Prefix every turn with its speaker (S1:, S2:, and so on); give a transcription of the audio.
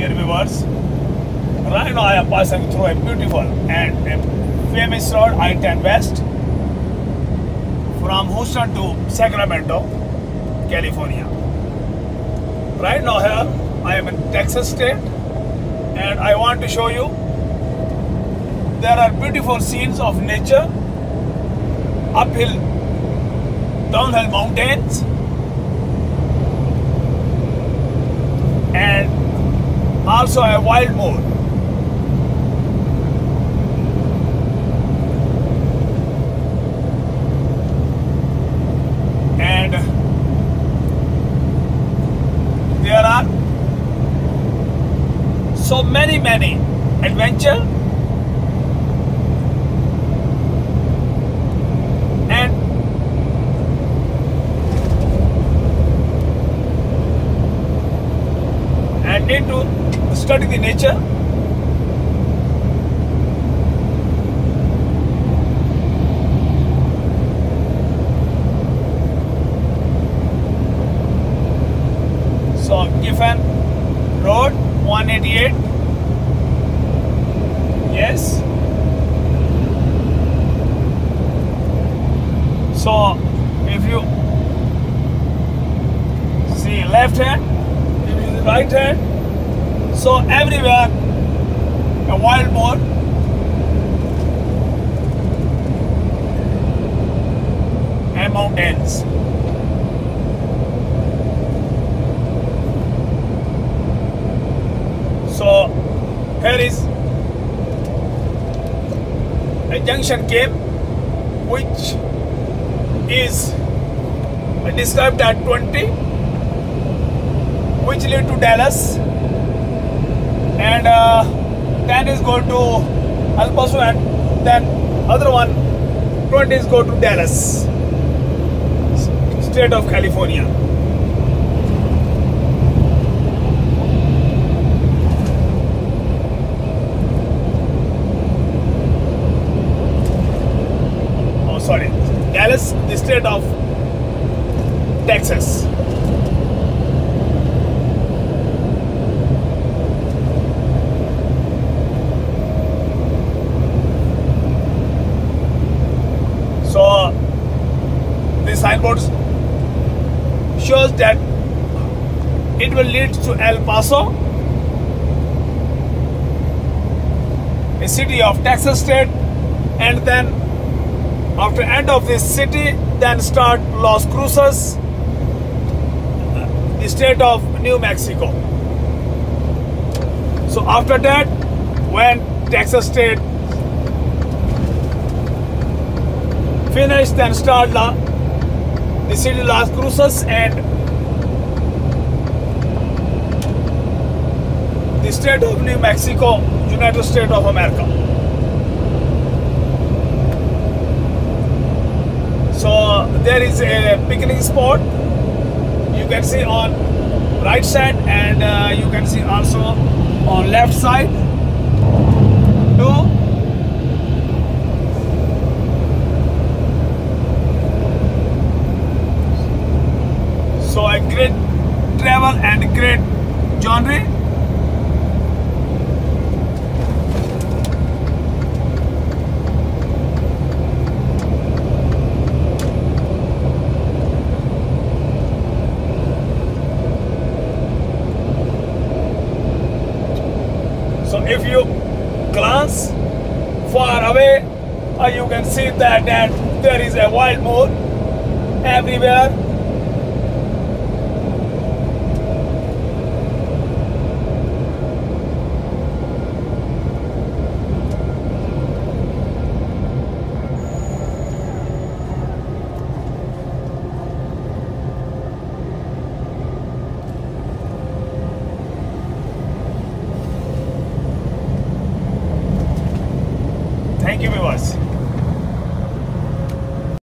S1: dear viewers. Right now I am passing through a beautiful and a famous road I-10 West from Houston to Sacramento, California. Right now here I am in Texas state and I want to show you there are beautiful scenes of nature, uphill, downhill mountains and also a wild boar. And there are so many, many adventure and and need to study the nature. So given road 188 yes. So if you see left hand if you right hand so everywhere a wild boar. And mountains so here is a junction came which is described at 20 which lead to Dallas and uh, then is go to El Paso and then other one 20 is go to Dallas state of California. Oh sorry. Dallas the state of Texas So the signboard shows that it will lead to El Paso, a city of Texas state, and then after end of this city, then start Las Cruces, the state of New Mexico. So after that, when Texas state finish then start la, the city Las Cruces and the state of New Mexico, United States of America. So there is a picnic spot you can see on right side and uh, you can see also on left side too. So a great travel and great genre. So if you glance far away, uh, you can see that, that there is a wild boar everywhere